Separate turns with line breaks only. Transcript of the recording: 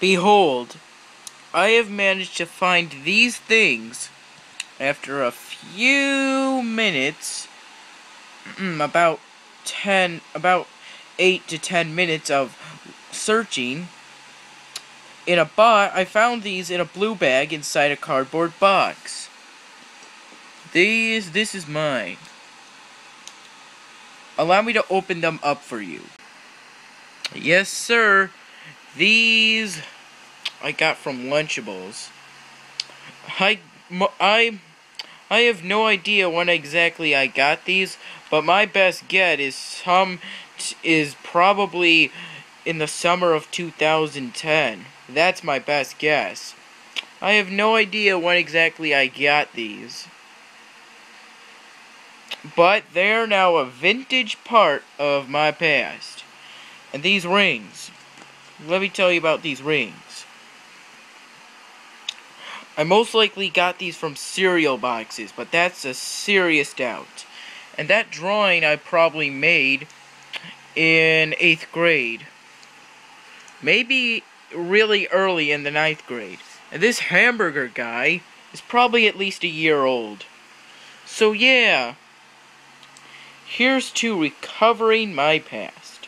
Behold, I have managed to find these things after a few minutes, about 10, about 8 to 10 minutes of searching. In a bot, I found these in a blue bag inside a cardboard box. These, this is mine. Allow me to open them up for you. Yes, sir. These I got from Lunchables. I, I, I have no idea when exactly I got these, but my best guess is some is probably in the summer of 2010. That's my best guess. I have no idea when exactly I got these. But they're now a vintage part of my past. And these rings. Let me tell you about these rings. I most likely got these from cereal boxes, but that's a serious doubt. And that drawing I probably made in 8th grade. Maybe really early in the ninth grade. And this hamburger guy is probably at least a year old. So yeah, here's to recovering my past.